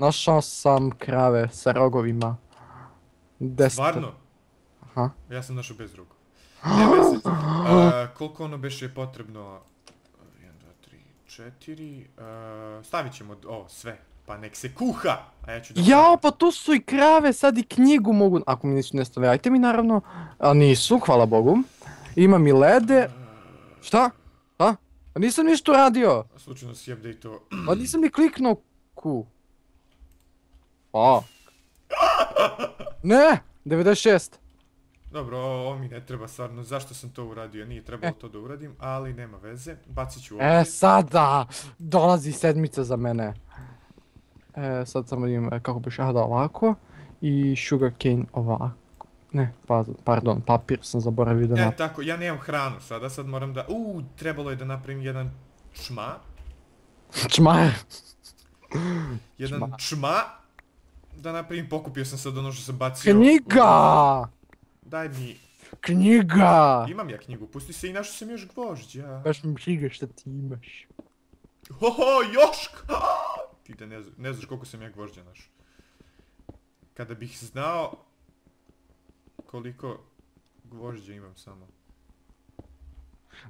Našao sam krave sa rogovima. Deset. Stvarno? Aha. Ja sam našao bez ruku. Ne. A, koliko ono beše potrebno? 1, 2, 3, 4. Stavit ćemo ovo sve. Pa nek se kuha! A ja ću da... Jao, pa tu su i krave, sad i knjigu mogu, ako mi nisu nestale, ajte mi naravno, a nisu, hvala Bogu. Imam i lede, šta? A? A nisam ništa uradio, Slučajno si update to. a nisam ni kliknuo ku. A. Ne, 96. Dobro, ovo, mi ne treba stvarno. Zašto sam to uradio? Nije trebalo E. to da uradim, ali nema veze. Bacit ću ovo. E, sada, dolazi sedmica za mene. E, sad samo vidim e, kako biš, aha da ovako. I sugarcane ovako. Ne, pa, pardon, papir sam zaboravio da E, napravim. tako, ja nemam hranu sada, sad moram da... Uuu, trebalo je da napravim jedan čma. Čmar. Jedan Čma. čma. Da napravim, pokupio sam što sam bacio. Knjiga! Daj mi, Knjiga! imam ja knjigu, pusti se i našao sam još gvožđa. Baš mi briga šta ti imaš. Hoho, Joška! Ti da ne, ne znaš koliko sam ja gvožđa našao. Kada bih znao koliko gvožđa imam samo.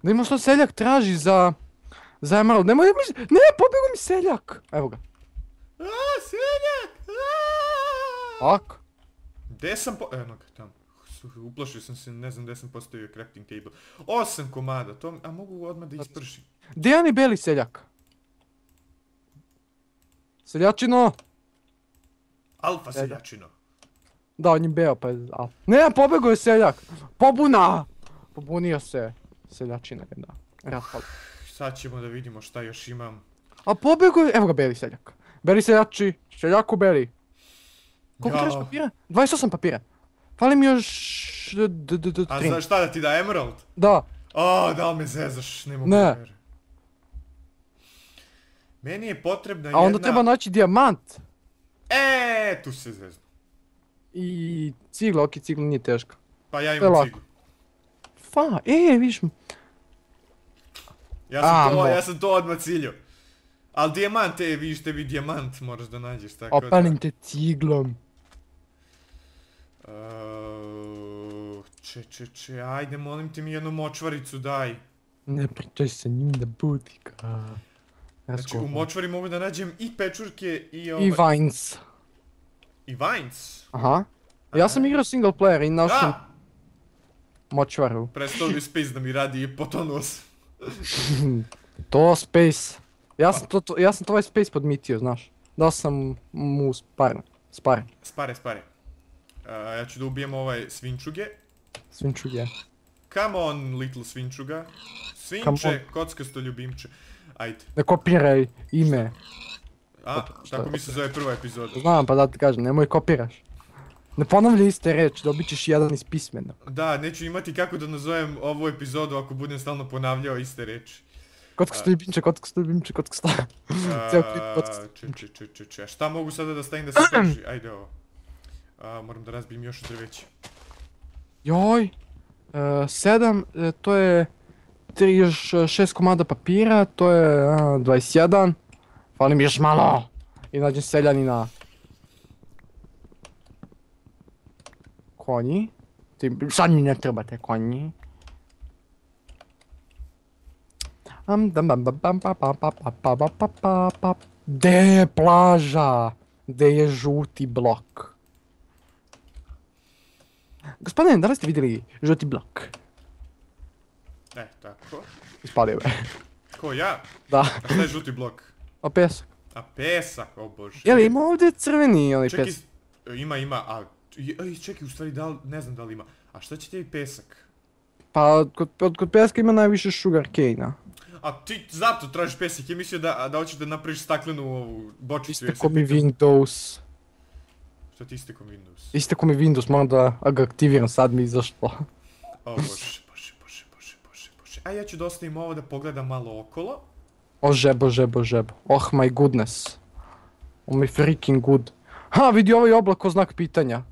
Da ima što seljak traži za... Za emerald. Nemoj da mi... Ne, pobjegao mi seljak! Evo ga. A, seljak! Ak. Gde sam po... Eno ga tamo. Uplašio sam se, ne znam gde sam postavio crafting table. Osam komada, to... A mogu odmah da ispršim. Gdje je oni beli seljak? Seljačino! Alfa seljačino. Da, on je beo pa je... a- Ne, pobjegao je seljak! Pobuna! Pobunio se. Seljačina jedna. Sad ćemo da vidimo šta još imam. A pobjegao je... Evo ga beli seljak. Beli seljači. Seljaku beli. Koliko trebaš papira? 28 papira. Fali mi još... d- d- d- d- A znaš šta da ti da Emerald? Da. O, da me zezaš, ne mogu Ne. da. Meni je potrebna A jedna... onda treba naći dijamant. E, tu se zeznu. I cigla, ok, cigla nije teška. Pa ja imam ciglu. Fa, e, vidiš. Ja sam, A, to, ja sam to odmah ciljao. Al dijamant, e, vidiš tebi dijamant moraš da nađeš, tako Opalim te ciglom. Eee, če, če, če, ajde, molim te mi jednu močvaricu daj. Ne pričaj sa njim da budi ga. Znači, u močvari mogu da nađem i pečurke i ovaj... I vines. I vines. Aha. Ja sam igrao single player i našao Da! močvaru. Prestao bi Space da mi radi i potonuo sam. To space. Ja sam to, to- ja sam to ovaj space podmitio, znaš. Dao sam mu spar. Spar. Spare, spare. Eee, ja ću da ubijem ovaj svinčuge. Svinčuge. Come on, little svinčuga. Svinče, kockasto ljubimče. Ajde. Ne kopiraj ime. A, Šta- tako mi se zove prva epizoda. Znam pa da ti kažem, nemoj kopiraš. Ne ponavljaj iste reči, dobit ćeš jedan iz pismena. Da, neću imati kako da nazovem ovu epizodu ako budem stalno ponavljao iste reči. Ljubimče, kockasto ljubimče, kockasto. Ceo klip A, kockasto. če, če, če, če, če. Šta mogu sada da stavim da se sprži? Ajde ovo. A, moram da razbijem još drveće. Joj! E, sedam, e, to je... Tri, još e, šest komada papira, to je 21. Fali mi još malo! I nađem seljanina. Konji. Ti, sad mi ne trebate konji. Gde je plaža? gdje je žuti blok? Gospodine, da li ste vidjeli žuti blok? E, tako. Ispalio me. Ko ja? Da, A šta je žuti blok? a pesak. A pesak, o bože. Jel ima ovdje crveni Čekaj, pesak? s- ima, ima, a... Ej, čekaj, u stvari, da li, ne znam da li ima. A šta će tebi pesak? Pa kod, kod, peska ima najviše sugar cane-a. A ti zato tražiš pesak, ja mislio da, da hoćeš da napraviš staklenu ovu bočicu. Isto ko mi Windows. Ti istekom Windows? Isto ko mi Windows, moram da ga aktiviram, sad mi izašlo. O bože, bože, bože, bože, bože, bože. A ja ću da ostavim ovo da pogledam malo okolo. O žebo, žebo, žebo. Oh my goodness. Oh my freaking good. Ha, vidi ovaj oblak ko znak pitanja.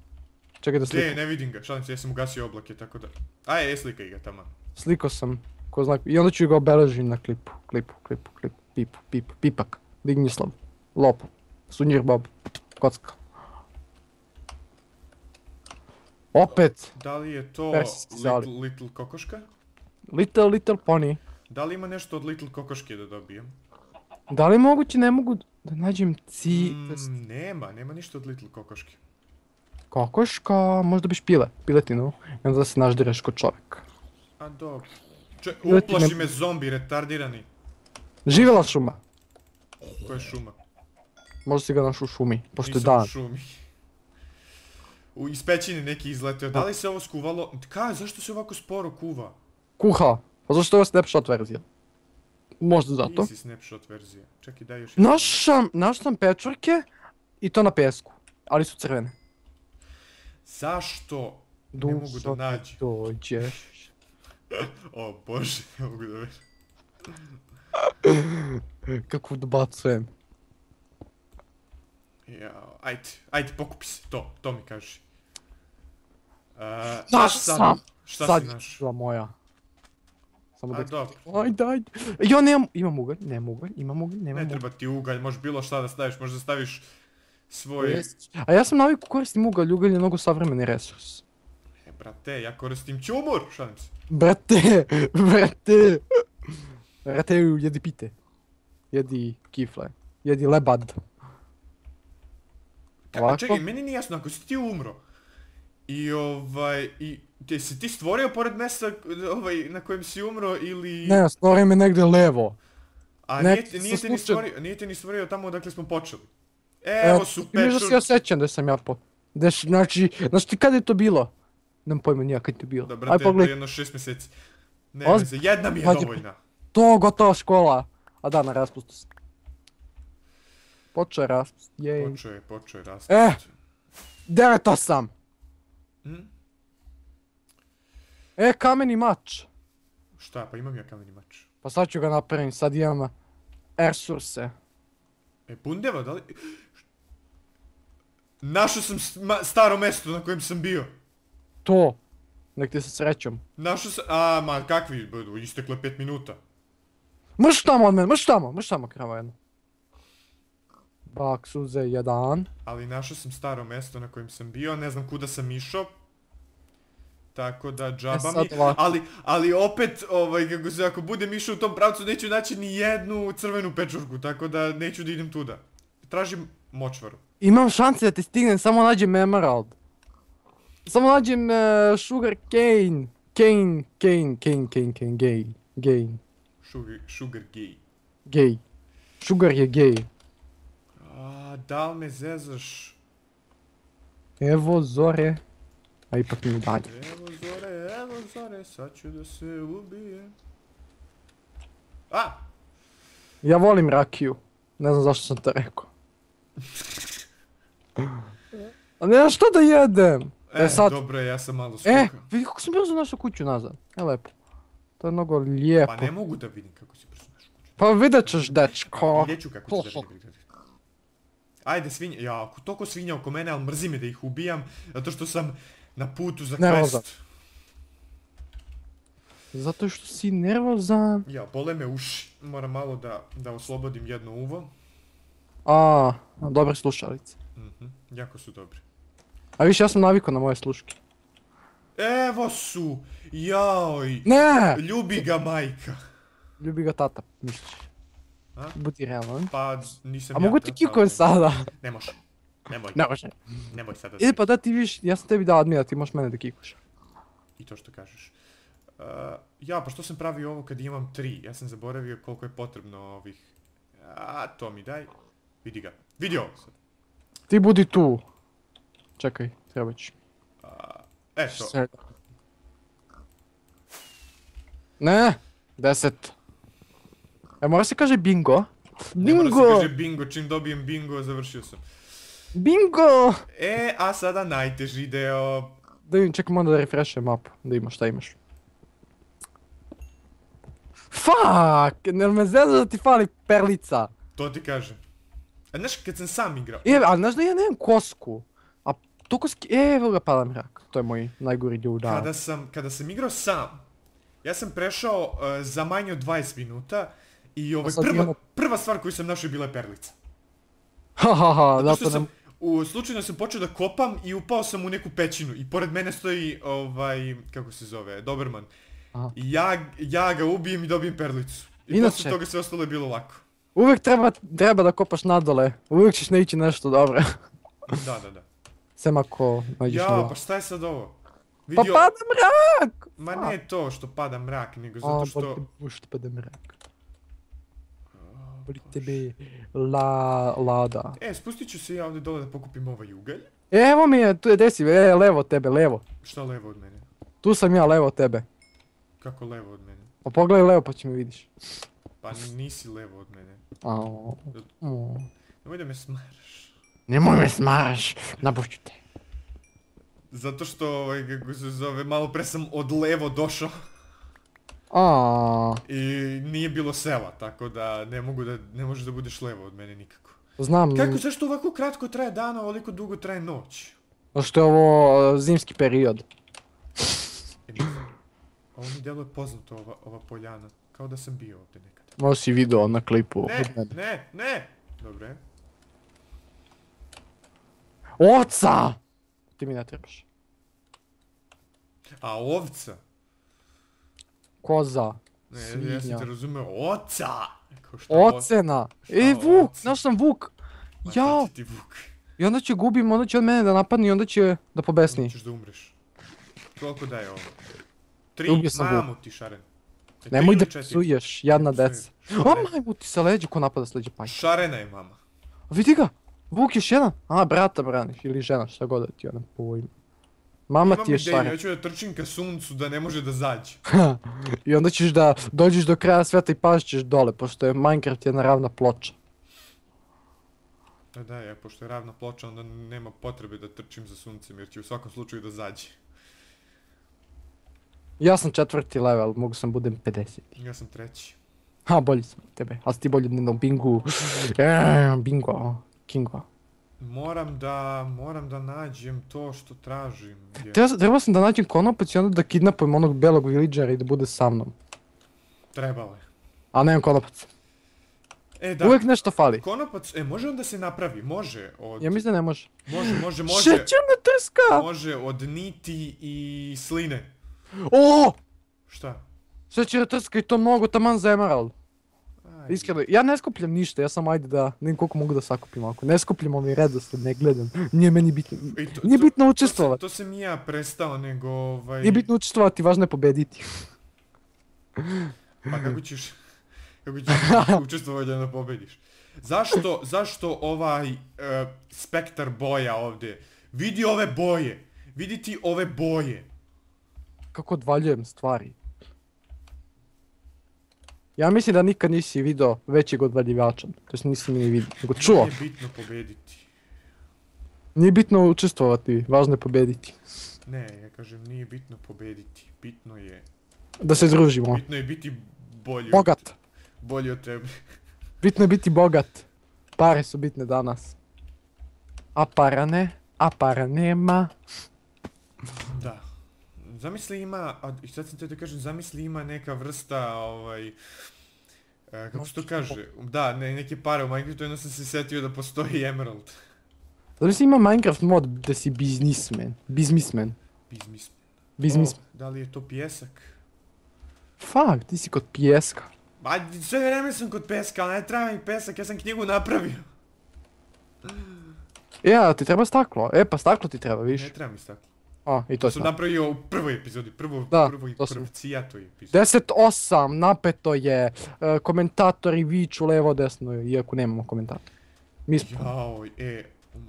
Čekaj da Ne, slikam. ne vidim ga, šalim se, ja sam ugasio oblake, tako da... A je, slikaj ga tamo. Slikao sam ko znak I onda ću ga obeležiti na klipu. Klipu, klipu, klipu, pipu, pipu, pipak. Digni slov. Lopu. Sunjir Bob. Kocka. Opet. Da li je to. Little, little kokoška? Little Little Pony. Da li ima nešto od Little kokoške da dobijem? Da li moguće ne mogu da nađem ci... Mm, nema, nema ništa od Little kokoške. Kokoška, možda biš pile, piletinu. I onda da se naždireš kod čovjeka. A dobro. Če, uplaši me zombi, retardirani. Živjela šuma. Ko je šuma? Možda si ga našao u šumi, pošto je Nisam dan. šumi. U iz pećine neki izletio. Da li se ovo skuvalo? Ka, zašto se ovako sporo kuva? Kuha. Pa zašto je ovo snapshot verzija? Možda zato. Easy snapshot verzija. Čekaj, daj još sam, našao sam pečurke i to na pesku. Ali su crvene. Zašto? Ne mogu da nađem. dođeš. O bože, ne mogu da verujem. Kako dobacujem. Jao, ajde, ajde pokupi se, to, to mi kaži. Uh, Naš sam! Šta Sad si naš? moja. Samo A da... dobro, ajde. Ja nemam, imam ugalj, nemam ugalj, imam ugalj, nemam ne treba ti ugalj, možeš bilo šta da staviš, možda staviš svoj... Jest. A ja sam naviku koristim ugalj, ugalj je mnogo savremeni resurs. E, brate, ja koristim ćumur, šalim se. Brate, brate. Brate, jedi pite. Jedi kifle. Jedi lebad. Ka, Ovako? čekaj, meni nije jasno, ako si ti umro, i ovaj, i te si ti stvorio pored mjesta ovaj, na kojem si umro ili... Ne, stvorio me negdje levo. A ne, nije, nije, te ni stvorio, nije te ni stvorio tamo odakle smo počeli. Evo su ti misliš da se pečur... osjećam da sam ja po... Da š- znači, znači ti kad je to bilo? Nemam pojma nija kad je to bilo. Da, Aj pogledaj, jedno šest mjeseci. Ne, veze, jedna mi je Hajde, dovoljna. to gotova škola. A da, na raspustu sam. Počeo je raspust, jej. Počeo je, počeo je raspust. Deveto sam! Hm? E, kameni mač. Šta, pa imam ja kameni mač. Pa sad ću ga napravim, sad imam resurse. E, bundeva, da li... Našao sam staro mjesto na kojem sam bio. To. Nek ti se srećom. Našao sam... A, ma, kakvi, budu, isteklo je pet minuta. Mrš tamo od mene, mrš tamo, mrš tamo krava jedna. Bak suze jedan. Ali našao sam staro mjesto na kojem sam bio, ne znam kuda sam išao. Tako da džaba E, mi, ali, ali opet, ovaj, kako se, ako budem išao u tom pravcu, neću naći ni jednu crvenu pečurku, tako da neću da idem tuda. Tražim močvaru. Imam šanse da te stignem, samo nađem emerald. Samo nađem e, sugar cane. Cane, cane, cane, cane, cane, gay. Gay. Sugar, sugar gay. Gay. Sugar je gay. Li me zezaš? Evo zore. A ipak mi dalje. Evo zore, evo zore, sad ću da se ubijem. A! Ja volim rakiju. Ne znam zašto sam to rekao. A ne, što da jedem? E, E, sad- dobro ja sam malo E, skukao. vidi kako sam brzo našao kuću nazad. E, lepo. To je mnogo lijepo. Pa ne mogu da vidim kako si brzo našao kuću. Pa vidjet ćeš, dečko. Vidjet ću kako da vidim. Ajde svinja, ja, toliko svinja oko mene, ali mrzi me da ih ubijam, zato što sam na putu za Nervozan. quest. Zato što si nervozan. Ja, bole me uši, moram malo da, da oslobodim jedno uvo. A, dobre slušalice. Mhm, jako su dobri. A više ja sam navikao na moje sluške. Evo su, jaoj, Ne! ljubi ga majka. Ljubi ga tata, misliš. A? Budi realan. Pa, nisam A ja mogu ti kikujem sada? Ne može. Nemoj, Ne može. nemoj sada. E pa da ti viš, ja sam tebi dao admina, ti možeš mene da kikuš. I to što kažeš. Uh, ja, pa što sam pravio ovo kad imam tri? Ja sam zaboravio koliko je potrebno ovih... A, to mi daj. Vidi ga. Vidi ovo sad. Ti budi tu. Čekaj, treba će. Eto. Ne, deset. E, mora se kaže bingo. Ne mora se Bingo! kaže bingo, čim dobijem bingo, završio sam. Bingo! E, a sada najteži deo. Da vidim, čekam onda da refreshujem mapu, da imaš šta imaš. Fuck! Ne me zezao da ti fali perlica. To ti kažem. A znaš, kad sam sam igrao... E, ali znaš da ja nemam kosku. A to koski... E, evo ga pada mrak. To je moj najgori dio u danu. Kada sam, kada sam igrao sam, ja sam prešao uh, za manje od 20 minuta i ovaj, prva, imamo- prva stvar koju sam našao je bila perlica. Ha ha ha, ne... u slučajno sam počeo da kopam i upao sam u neku pećinu i pored mene stoji ovaj, kako se zove, Doberman. Aha. I ja, ja ga ubijem i dobijem perlicu. I Inače- posle toga sve ostalo je bilo lako. Uvijek treba, treba da kopaš nadole. Uvijek ćeš naići nešto dobro. Da, da, da. Sem ako nađeš Ja, pa šta je sad ovo? Pa Vidio... pada mrak! Ma ne to što pada mrak, nego A, zato što... te buš, pada mrak. Boli tebe la, lada. E, spustit ću se ja ovdje dole da pokupim ovaj ugalj. Evo mi je, tu je desi, e, levo od tebe, levo. Šta levo od mene? Tu sam ja, levo od tebe. Kako levo od mene? Pa pogledaj levo pa će mi vidiš. Pa nisi levo od mene. Au. O. Nemoj da me smaraš. Nemoj me smaraš, napušću te. Zato što, ovaj, kako se zove, malo pre sam od levo došao A, i nije bilo sela, tako da ne mogu da, ne možeš da budeš levo od mene nikako. znam, Kako, zašto ovako kratko traje dan, a ovoliko dugo traje noć? što je ovo e, zimski period. E. Ovo mi djeluje poznato, ova, ova poljana. Kao da sam bio ovdje nekad. Možda si video na klipu. Ne, ne, ne! Dobro je. Oca! Ti mi ne trebaš. A ovca? Koza. Ne, ja sam Svinja. te razumeo, oca! Kao Ocena! E, Vuk! Znaš sam Vuk! Ma Jao! ti vuk? I onda će gubim, onda će od mene da napadne i onda će da pobesni. Onda ćeš da umreš. Koliko daje ovo? Tri, mamu ti šaren. E, Nemoj da psuješ, jadna deca. O, majmu ti sa leđa ko napada s leđa pajka. Šarena je mama. Vidi ga! Vuk još jedan. A, brata braniš ili žena, šta god da ti ono pojma. Mama Imam ti je ja ću da trčim ka suncu da ne može da zađe. I onda ćeš da dođeš do kraja sveta i pašćeš dole, pošto je Minecraft jedna ravna ploča. Da, da, ja, pošto je ravna ploča, onda nema potrebe da trčim za suncem, jer će u svakom slučaju da zađe. Ja sam četvrti level, mogu sam budem 50. Ja sam treći. Ha, bolji sam od tebe, ali si ti bolji od bingu. Bingo, kingo. Moram da, moram da nađem to što tražim. jer- Treba, trebao sam da nađem konopac i onda da kidnapujem onog belog villagera i da bude sa mnom. Trebalo je. A nemam konopac. E, da, Uvijek nešto fali. konopac, e, može on da se napravi? Može od... Ja mislim da ne može. Može, može, može. Šećerna trska! Može od niti i sline. O! Šta? Šećerna trska i to mnogo taman za emerald. Iskreno, ja ne skupljam ništa, ja sam ajde da, ne koliko mogu da sakupim ako. Ne skupljam ovaj redoslijed, ne gledam. Nije meni bitno. to- Nije bitno to učestvovati. To sam i ja prestao, nego ovaj... Nije bitno učestvovati, važno je pobediti. Pa kako ćeš... Kako ćeš učestvovati da pobediš? Zašto, zašto ovaj e, spektar boja ovdje? Vidi ove boje. Vidi ti ove boje. Kako odvaljujem stvari. Ja mislim da nikad nisi video većeg odvaljivača. To jest nisi ni vidio, nego čuo. Nije bitno pobediti. Nije bitno učestvovati, važno je pobediti. Ne, ja kažem nije bitno pobediti. Bitno je... Da se družimo. Bitno je biti bolji od, Bogat. bolji od tebe. Bitno je biti bogat. Pare su bitne danas. A para ne, a para nema. Da. Zamisli ima, a i sad sam te da kažem, zamisli ima neka vrsta, ovaj, e, kako se to kaže, da, ne, neke pare u Minecraftu, jedno sam se setio da postoji Emerald. Znači ima Minecraft mod da si biznismen. Biznismen. Bizmis. Biznismen. O, da li je to pjesak? Fuck, ti si kod pijeska. Ba, sve vreme sam kod peska, ali ne treba mi pesak, ja sam knjigu napravio. E, a ti treba staklo. E, pa staklo ti treba, viš. Ne treba mi staklo. A, i to To sam napravio u prvoj epizodi, prvo, Da, prvoj to prvcijatoj epizodi. 10-8, napeto je. E, komentatori viču levo desno, iako nemamo komentator. Mi smo, Jaoj, e, um,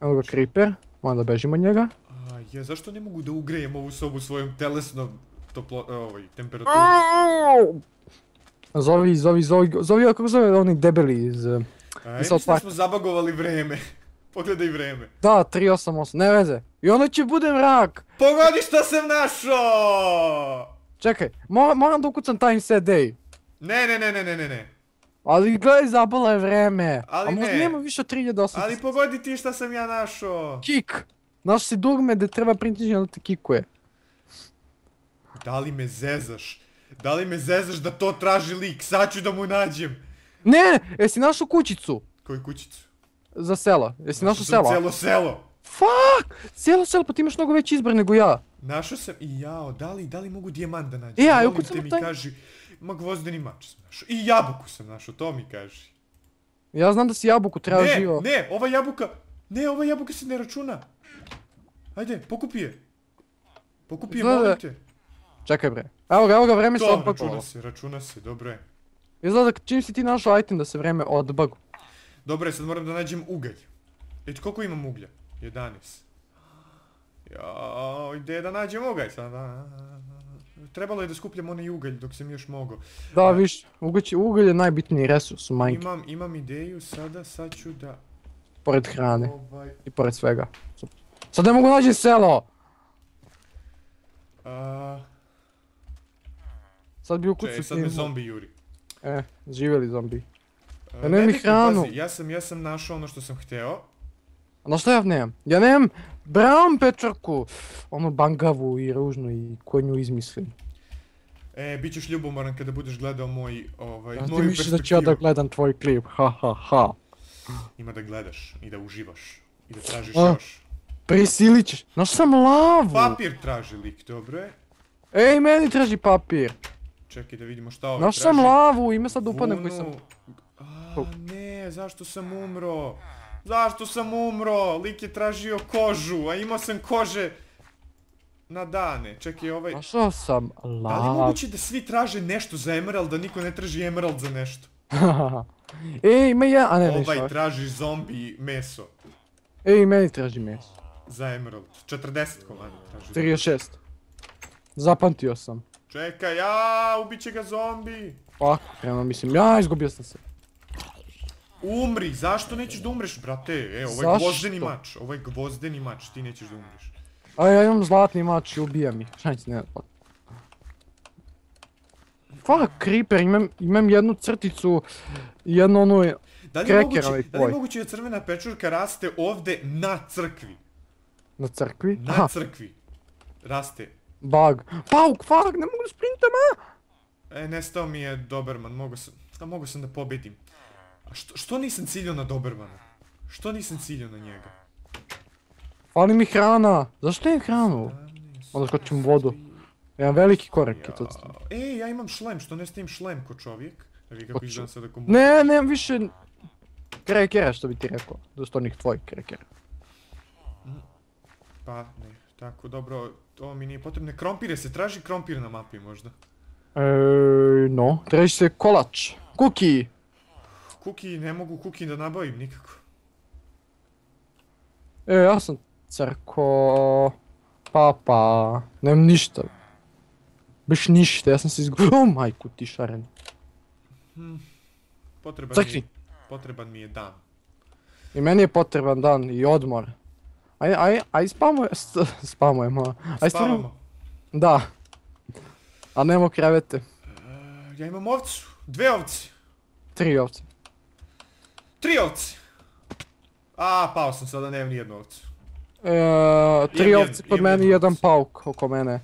evo ga creeper, moram da bežimo od njega. a, je, zašto ne mogu da ugrejem ovu sobu svojom telesnom toplo, e, ovaj, temperaturom? Zovi, zovi, zovi, zovi, kako zove oni debeli iz... A, I sad mislim da smo zabagovali vreme. Pogledaj vreme. Da, 388, ne veze. I onda će bude mrak. Pogodi što sam našao! Čekaj, mora- moram da ukucam time set day. Ne, ne, ne, ne, ne, ne, ne. Ali gledaj, zabala je vreme. Ali A možda ne. nema više od 3800. Ali pogodi ti šta sam ja našao. Kik. Naš si dugme da treba printići onda te kikuje. Da li me zezaš? Da li me zezaš da to traži lik? Sad ću da mu nađem. Ne, jesi našao kućicu? Koju kućicu? za selo. Jesi našao selo? Cijelo selo. Fuck! Cijelo selo, pa ti imaš mnogo veći izbor nego ja. Našao sam i jao, da li, da li mogu dijamant da nađem? E, a, Molim ukucam te mi taj- kaži, ma gvozdeni mač sam našao. I jabuku sam našao, to mi kaži. Ja znam da si jabuku Ne, tražio. ne, ova jabuka, ne, ova jabuka se ne računa. Ajde, pokupi je. Pokupi je, molim te. Čekaj bre. Evo ga, evo ga, vreme se To, odbagovalo. računa se, računa se, dobro je. Izgleda čim si ti našao item da se vreme odbagu. Dobro je, sad moram da nađem ugalj. Eto, koliko imam uglja? 11. Jao, gdje da nađem ugalj sada? Trebalo je da skupljam onaj ugalj dok sam još mogao. Da, A- viš, ugalj, ugalj je najbitniji resurs u Minecraft, Imam, imam ideju sada, sad ću da... pored hrane Ovaj, i pored svega. Sad ne mogu naći selo! a, Sad bi ukucao čekaj, sad me zombi juri. E, živjeli zombi. Nemam ne bitno, hranu. pazi, ja sam, ja sam našao ono što sam hteo. A na što ja nemam? Ja nemam brown pečarku! Onu bangavu i ružnu i koju nju izmislim. E, bit ćeš ljubomoran kada budeš gledao moj, ovaj, Ja ti moju misliš da ću ja da gledam tvoj klip, ha ha ha. Ima da gledaš i da uživaš. I da tražiš A. još. Prisilit ćeš. Našao sam lavu! Papir traži lik, dobro je. Ej, meni traži papir. Čekaj da vidimo šta ovaj traži. sam lavu, ima sad upadne koji sam... A, ne, zašto sam umro? Zašto sam umro? Lik je tražio kožu, a imao sam kože na dane. Čekaj, ovaj... Našao sam Da li moguće da svi traže nešto za emerald, da niko ne traži emerald za nešto? Ej, ima ja, a ne, Ovaj traži zombi meso Ej, meni traži meso. za emerald. 40 komada traži. 36. Zapamtio sam. Čekaj, ja, ubit će ga zombi. Ovako, prema mislim, ja izgubio sam se. Umri, zašto nećeš da umreš, brate? E, ovo je gvozdeni mač, ovo je gvozdeni mač, ti nećeš da umreš. A ja imam zlatni mač i ubijam ih. Šta će ne... Fuck, creeper, imam, imam jednu crticu, jednu onu... Da li, je Kreker moguće, ovaj da li je tvoj. moguće da crvena pečurka raste ovde na crkvi? Na crkvi. Na Aha, crkvi. Raste. bug. Pauk, fuck, ne mogu sprintam, a! E, nestao mi je Doberman, mogu sam, a mogu sam da pobedim. Što, što nisam ciljao na Dobermana? Što nisam ciljao na njega? Fali mi hrana. Zašto imam hranu? Onda skočim vodu. Jedan veliki korak je to. Jao. E, ja imam šlem, što ne stavim šlem ko čovjek? Da vi kako izgledam sada ko Ne, nemam više... Krekera, što bi ti rekao. Dosta onih tvojih krekera. Pa, ne, tako, dobro, to mi nije potrebno. Krompire se traži krompir na mapi možda. Eee, no. Traži se kolač. Kuki. Kuki, ne mogu kuki da nabavim nikako. E, ja sam crko... Papa... Nemam ništa. Biš ništa, ja sam se izgubio. O, majku ti šaren. Potreban mi, Crkni. je- potreban mi je dan. I meni je potreban dan i odmor. Aj, aj, aj spamuje, st- spamujemo. Aj Spavamo. da. A nemo krevete. E, ja imam ovcu, dve ovci, Tri ovce. Tri ovci. A, pao sam sada, nemam ni jednu ovcu. E, tri kod imam mene i jedan pauk oko mene.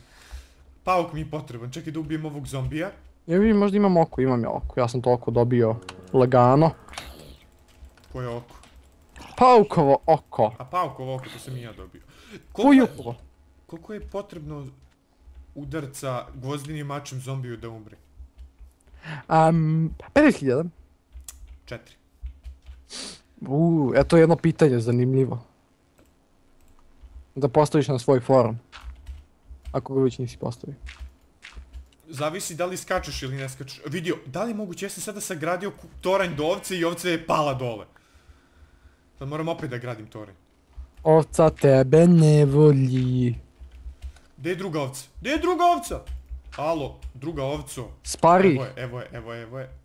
Pauk mi je potreban, čekaj da ubijem ovog zombija. Ja vidim, možda imam oko, imam ja oko. Ja sam to oko dobio lagano. Koje oko? Paukovo oko. A paukovo oko, to sam i ja dobio. Koliko koliko je potrebno udarca gvozdenim mačem zombiju da umre? Um, 50.000. Četiri. Uuu, eto jedno pitanje zanimljivo. Da postaviš na svoj forum. Ako ga već nisi postavio. Zavisi da li skačeš ili ne skačeš. Vidio, da li je moguće, ja sam sada sagradio toranj do ovce i ovce je pala dole. Sad moram opet da gradim toranj. Ovca tebe ne voli. Gdje je druga ovca? Gdje je druga ovca? Alo, druga ovco. Spari. Evo je, evo je, evo je, evo je.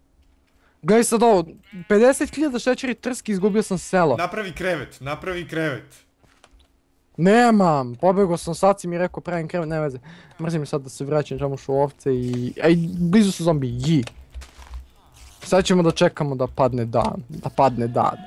Gledaj sad ovo. 50.000 šećeri trski, izgubio sam selo. Napravi krevet, napravi krevet. Nemam, pobegao sam, sad si mi rekao pravim krevet, ne veze. Mrzim mi sad da se vraćam tamo u ovce i... Ej, blizu su zombi, ji. Sad ćemo da čekamo da padne dan, da padne dan.